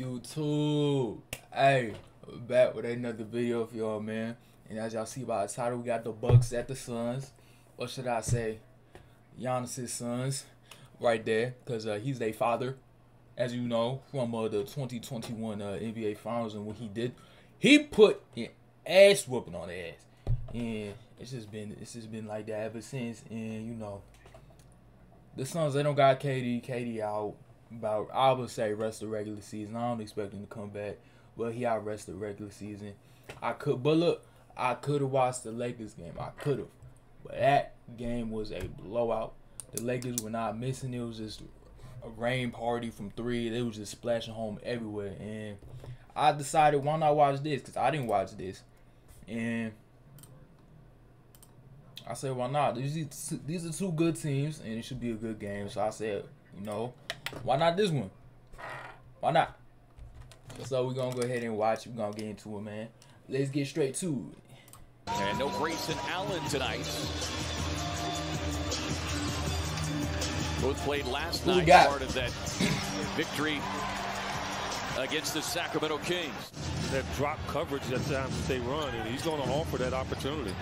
YouTube. Hey, back with another video for y'all, man. And as y'all see by the title, we got the Bucks at the Suns. What should I say? Giannis's sons, right there, because uh, he's their father, as you know from uh, the 2021 uh, NBA Finals and what he did. He put an ass whooping on their ass, and it's just been it's just been like that ever since. And you know, the Suns they don't got KD, KD out about I would say rest the regular season. I don't expect him to come back, but he out rest the regular season. I could, but look, I could have watched the Lakers game. I could have, but that game was a blowout. The Lakers were not missing. It was just a rain party from three. They was just splashing home everywhere, and I decided why not watch this because I didn't watch this, and. I said, why not? These these are two good teams, and it should be a good game. So I said, you know, why not this one? Why not? So we're gonna go ahead and watch. We're gonna get into it, man. Let's get straight to it. And no Grayson Allen tonight. Both played last Who night, part of that victory against the Sacramento Kings. that drop coverage at times that they run, and he's going to offer that opportunity.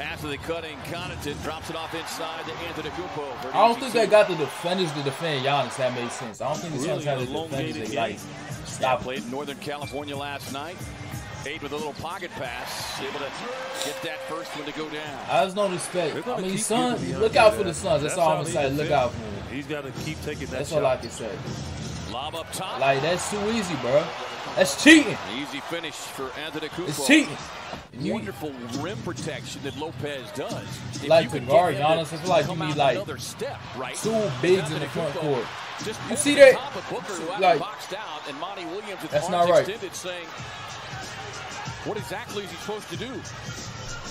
Pass to the cutting, Connaughton drops it off inside to Antetokounmpo. I don't think they got the defenders to defend Giannis. That makes sense. I don't think the Suns Really have the defenders they game. like. Yeah, Stop. played in Northern California last night. Eight with a little pocket pass, able to get that first one to go down. I just don't expect. I mean, keep Suns. Look out for the Suns. That's, all I'm gonna say. Look defend. out for them. He's got to keep taking that That's shot. all I can say. Lob up top. Like that's too easy, bro. That's cheating. Easy finish for Antetokounmpo. It's cheating. Wonderful rim protection that Lopez does. If Like you to guard Giannis, I feel like you need, like, step, right? two bigs in the front Cupo court. Just You see the that? top of Booker, Like- boxed out, and Monty Williams That's not right. saying, "What exactly is he supposed to do?"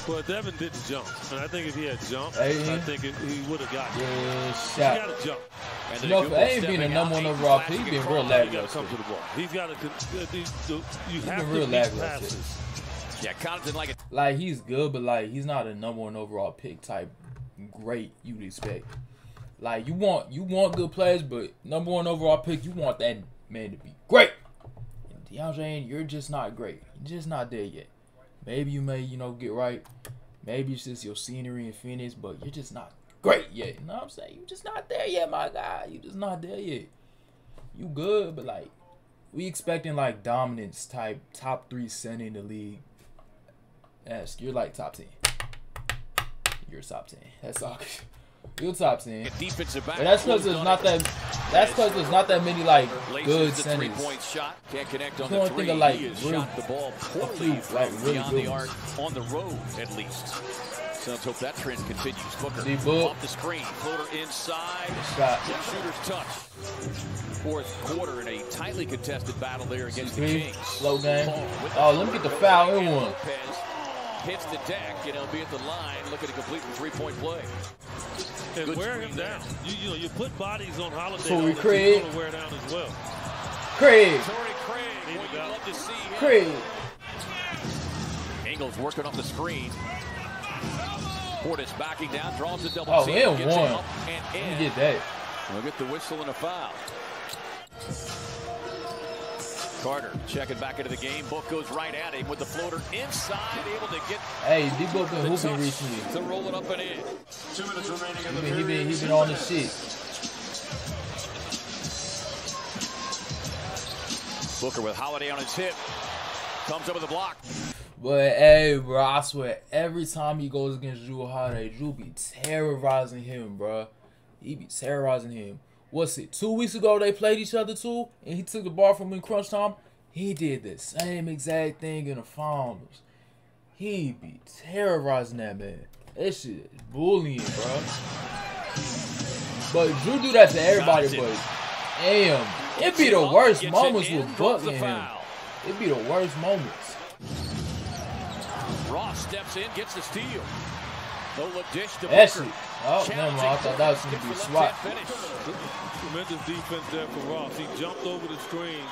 Well, Devin didn't jump, and I think if he had jumped, Hey. I think it, he would have gotten. it. Good He's shot. got to jump. Anthony You know, Cupo for ain't being stepping a number one overall flashing pick, being across. real He lagging. got to come to the ball. He's got to. You have been to real beat lagging. passes. Yeah, Connaughton like it. Like he's good, but like he's not a number one overall pick type. Great, you'd expect. Like you want you want good players, but number one overall pick, you want that man to be great. And DeAndre, you're just not great. You're just not there yet. Maybe you may you know get right. Maybe it's just your scenery in Phoenix, but you're just not great yet. You know what I'm saying? You're just not there yet, my guy. You're just not there yet. You good, but like we expecting like dominance type top three center in the league. Yes, you're like top ten. You're top ten. That's all. You're top. Defensive back. But that's because there's not that. That's because there's not that many like good centers. three-point shot. Can't connect on the don't think of, like, he has real- shot the ball poorly few, like, really beyond good the arc on the road, at least. Suns hope that trend continues. Booker D-Book. off the screen, floater inside. Shot. Shooter's touch. Fourth quarter in a tightly contested battle there against the Kings. slow game. Paul with the Oh, let me get the foul in one. Hits the deck and he'll be at the line looking to complete the three-point play. And Good wear him there. down. You, you know, you put bodies on Holiday. So we he's create- going to wear down as well. Craig, Torrey Craig, Need you'd love to see him. Craig. Ingles working off the screen. Portis backing down, draws a double Oh, team, and gets it one. up and Let in. me get that. We'll get the whistle and a foul. Carter checking back into the game. Book goes right at him with the floater inside, able to get Hey, D-Book been the hooping touch recently. to roll it up and in. Two minutes remaining in He the been, he period. been, he been on the shit. Booker with Holiday on his hip. Comes up with a block. But hey, bro, I swear, every time he goes against Jrue Holiday, Jrue be terrorizing him, bro. He be terrorizing him. What's it? Two weeks ago they played each other too, and he took the ball from him in crunch time. He did the same exact thing in the finals. He be terrorizing that man. That shit is bullying, bro. But Jrue do that to everybody, but damn, it'd be the worst moments with Buck and him. It be the worst moments. Ross steps in, gets the steal. Nola dish to That Booker. shit. Oh, never mind. I thought that was gonna be a swat. Finish. Tremendous defense there for Ross. He jumped over the screen.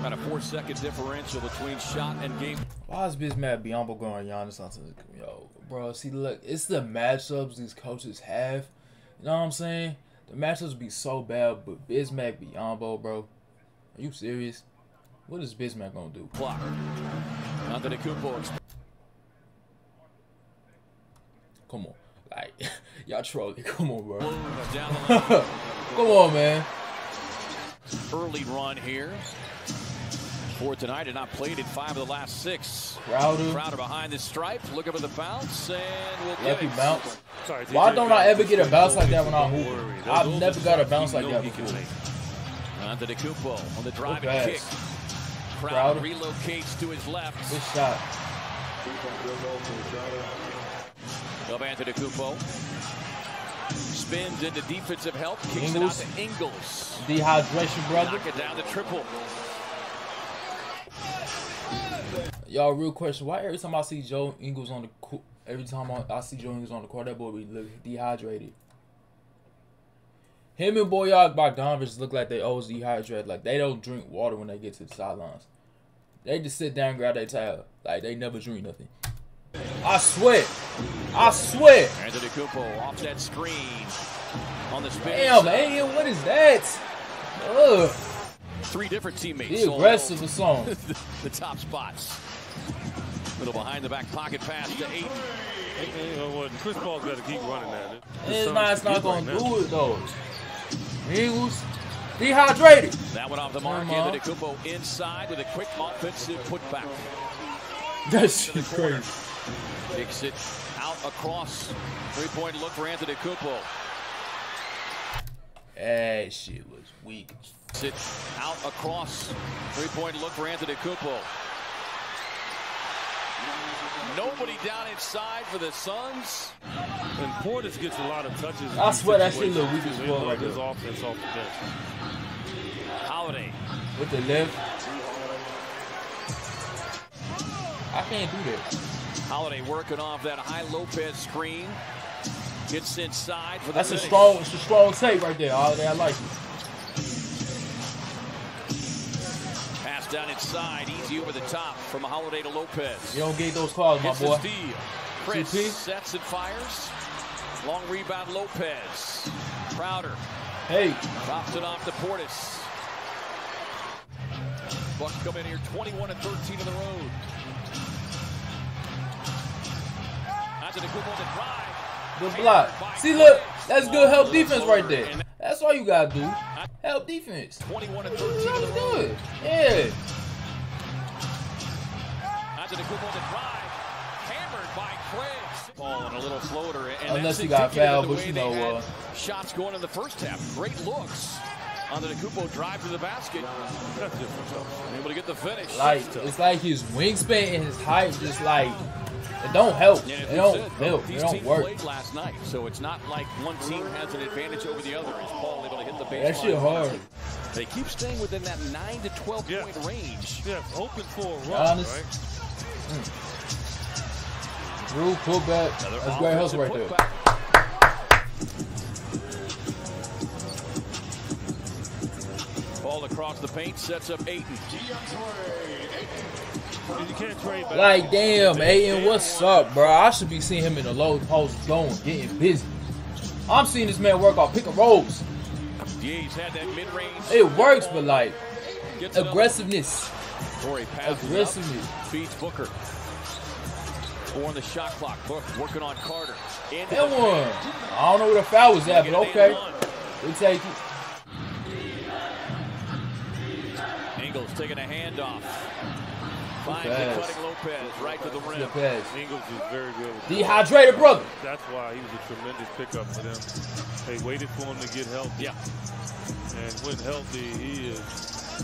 About a four-second differential between shot and game. Why is Bismack Biyombo going Giannis onto the yo, bro? See, look, it's the matchups these coaches have. You know what I'm saying? The matchups be so bad, but Bismack Biyombo, bro, Are you serious? What is Bismack gonna do? Clock. Antetokounmpo Come on, like y'all trolling. Come on, bro. explodes down the lane. Come on, man. Early run here. For tonight, and not played in five of the last six. Crowder, Crowder behind the stripe, looking for the bounce, and we'll get lucky it. bounce. Sorry, Why don't I ever get a bounce like that when I'm don't hooping? I've never got a bounce like that he can before. Antetokounmpo make. on the driving pass. kick. Crowder. Crowder relocates to his left. Good shot. Of Antetokounmpo. Spins into defensive help. Kicks Ingles. it out to Ingles. Dehydration, brother. Knock it down to triple. Y'all, real question: Why every time I see Joe Ingles on the court, every time I, I see Joe Ingles on the court, that boy be look dehydrated. Him and Bojan Bogdanovich look like they always dehydrated. Like they don't drink water when they get to the sidelines. They just sit down, and grab their towel. Like they never drink nothing. I swear, I swear. Antetokounmpo off that screen. On the spin. Damn, man, what is that? Ugh, Three different teammates. The solo aggressive or something. the top spots. Little behind the back pocket pass to eight. You know? Chris Paul's got to keep running that. It's not, it's not gonna do it though. Eagles dehydrated. That one off the mark. Come on. Antetokounmpo inside with a quick offensive putback. That shit crazy. Kicks it out across. Three-point look for Antetokounmpo. That shit was weak. Sit out across. Three-point look for Antetokounmpo. Nobody down inside for the Suns. And Portis gets a lot of touches. I swear that shit situations. look weak as They fuck love right his there. offense off the bench. Holiday. With the left. I can't do that. Holiday working off that high Lopez screen. Gets inside for the That's a strong, it's a strong take right there. Holiday. I like it. Pass down inside, easy over the top from Holiday to Lopez. You don't get those calls, my boy. Chris CP. sets and fires. Long rebound, Lopez. Crowder Hey, drops it off to Portis. Bucks come in here 21 and 13 on the road. Good block. See, look, that's good help defense right there. That's all you gotta do. Help defense. 21 and That's 13 on the road. good. Yeah. Antetokounmpo the drive. Hammered by Craig. Ball and a little floater. And Unless that's he got fouled, the but way you they know, had uh, shots going in the first half. Great looks. Antetokounmpo drive to the basket. That's different. Able to get the finish. Like it's like his wingspan and his height just like it don't help. And as It don't said, help. It don't work. last night, so it's not like one team has an advantage over the other. Is Paul able to hit the baseline? That shit hard. They keep staying within that nine to twelve Yeah. point range. Yeah, hoping for a run, Honest. right? Hmm. Jrue, pull back. Another That's great hustle right offensive there. putback. Ball across the paint, sets up Ayton. You can't trade back. Like damn, Ayton, what's up, bro? I should be seeing him in the low post going, getting busy. I'm seeing this man work off pick and rolls. Ye's had that mid-range. It works, but like aggressiveness, aggressiveness. feeds Booker. Four on the shot clock. Book working on Carter. That one. I don't know where the foul was at, but okay, we take it. Ingles taking a handoff. Finds the pass. cutting Lopez right to the rim. Good pass. Ingles is very good. with Dehydrated brother. That's why he was a tremendous pickup for them. They waited for him to get healthy. Yeah. And when healthy, he is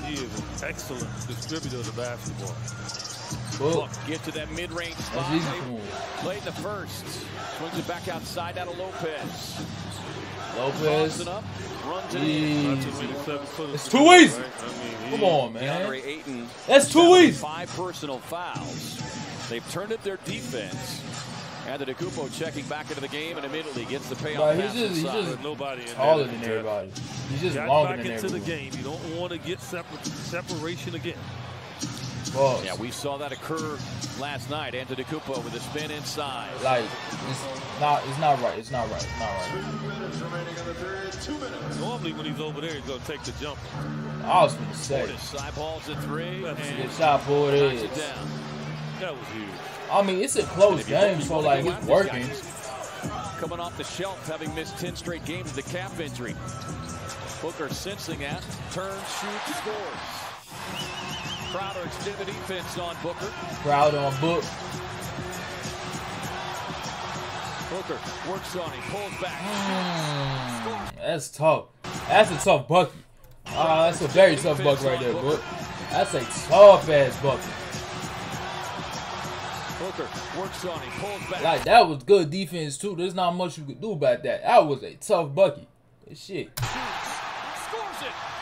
he is an excellent distributor of the basketball. Book. Book get to that mid-range spot. easy They. Played the first. Swings it back outside out of Lopez. Lopez. Crossing up. Runs it in. Not too Easy. many seven footers It's to too easy. right? I mean, he- Come on, man. That's too easy. Five personal fouls. They've turned up their defense. And the Kupo checking back into the game and immediately gets the payoff Bro, he's just- he's just nobody in Taller there. than everybody. He's just Got longer back than into the game. You don't want to get separ- separation again. Pause. Yeah, we saw that occur last night. Antetokounmpo with a spin inside. Like it's not it's not right. It's not right. It's not right. Normally when he's over there, he's gonna take the jumper. I was gonna say. Portis side balls at three and Good shot for it knocks is. it down. That was huge. I mean, it's a close game, so like it's working. Coming off the shelf, having missed 10 straight games with a calf injury. Booker sensing that, turns, shoots, scores. Crowder extended the defense on Booker. Crowd on book. Booker works on him, pulls back. That's tough. That's a tough bucket. Ah, that's a very tough bucket right there, book. That's a tough ass bucket. Booker works on him, pulls back. Like that was good defense too. There's not much you could do about that. That was a tough bucket. Shit. scores it at the horn.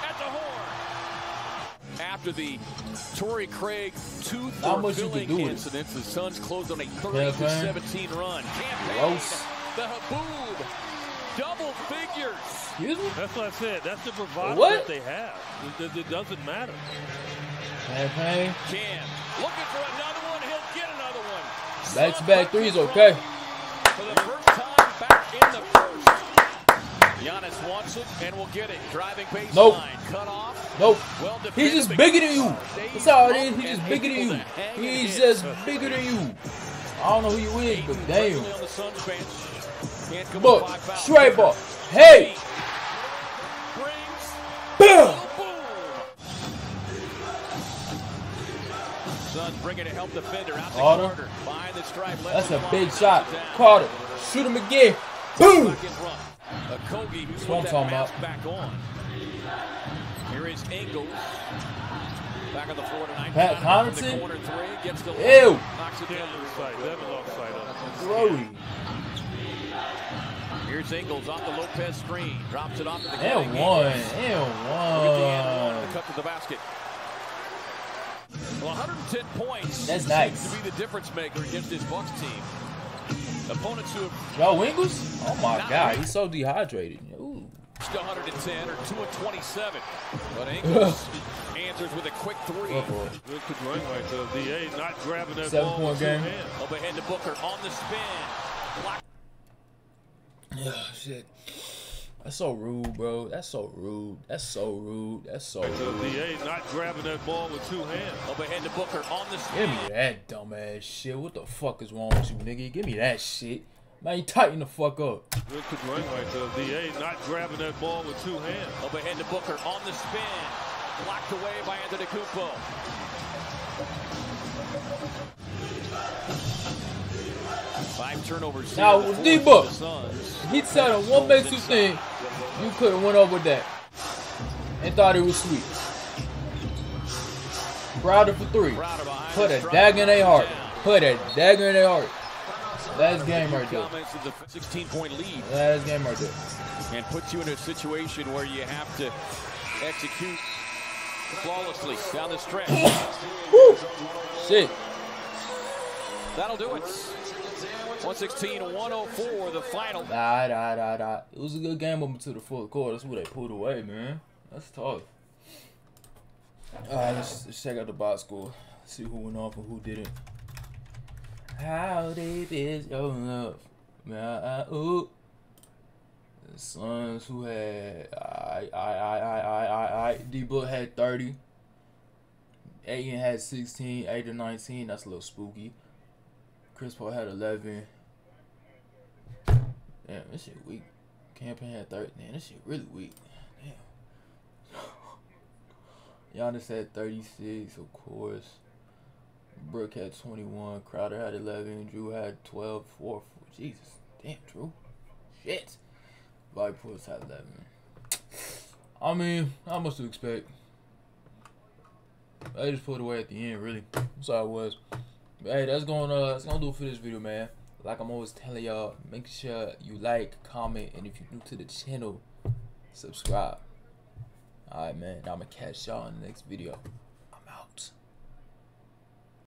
After the Torrey Craig tooth Not or much you can filling do with it. incident, the Suns closed on a 30 Cam Payne. 17 run. Cam Payne, Gross. the Haboob, double figures. Excuse me? That's what I said. That's the bravado What? that they have. It, it- it doesn't matter. Cam Payne. Cam looking for another one. He'll get another one. Back to Suns back back threes, okay. front For the first time back in the first. Giannis wants it and will get it. Driving baseline. Nope. Cut off. Nope. Well He's just bigger than you. That's all it is. He's just bigger than you. And able to hang He's just bigger than you. I don't know who you is, but damn. Presently on the Suns bench. Can't come Look, with five fouls. straight ball. Hey! Brings Boom! boom. Suns bring it to help defender out the Carter. corner. Behind the stripe. That's a big shot. Carter, shoot him again. Boom! Second run. A Kogi who's what I'm put that talking mask about. back on. Here is Ingles. Back on the floor tonight. Pat Donovan from Connaughton? Corner three gets the Ew. Knocks it Can't down. lose sight. Never lost sight of Here's Ingles off the Lopez screen. Drops it off to the And cutting one. Ingles. And one. to cut to the basket. Well, 110 points. That's seems nice. To be the difference maker against this Bucks team. Opponents who have Joe Ingles? Oh my god, he's so dehydrated. Ooh. 110 or 2 and 27. But Ingles answers with a quick three. Go for it. Good control right there. DA not grabbing that Seven ball point game. hands. Up ahead to Booker on the spin. Block Yeah, shit. That's so rude, bro. That's so rude. That's so rude. That's so Right there. rude. DA not grabbing that ball with two hands. Up ahead to Booker on the Give me that dumbass shit. What the fuck is wrong with you, nigga? Give me that shit. Man, you tighten the fuck up. Good control right there. DA not grabbing that ball with two hands. Up ahead to Booker on the spin. Blocked away by Anthony Antetokounmpo. Five turnovers. Now, the D Book. for the Suns. He said on what makes you think you could have went over that and thought it was sweet. Crowder for three. Put a dagger in their heart. Put a dagger in their heart. Last game right there. Comments of 16-point lead Last game right there. and puts you in a situation where you have to execute flawlessly down the stretch. Woo! Shit. That'll do it. 116-104, the final. Nah, nah, nah, nah. It was a good game up until the fourth quarter. That's what they pulled away, man. That's tough. Alright, let's, let's check out the box score. See who went off and who didn't. How deep is your love? I, ooh. The Suns who had I I I I I I I D Book had 30. Ayton had 16, 8 to 19. That's a little spooky. Chris Paul had 11. Damn, this shit weak. Cam Payne had 13. Man, this shit really weak. Damn. Giannis had 36, of course. Brook had 21. Crowder had 11. Jrue had 12. 4. 4. Jesus. Damn, Jrue. Shit. Portis had 11. I mean, not much to expect. I just pulled away at the end, really. That's all it was. Hey, that's gonna uh, that's gonna do it for this video, man. Like I'm always telling y'all, make sure you like, comment, and if you're new to the channel, subscribe. Alright, man. I'm gonna catch y'all in the next video.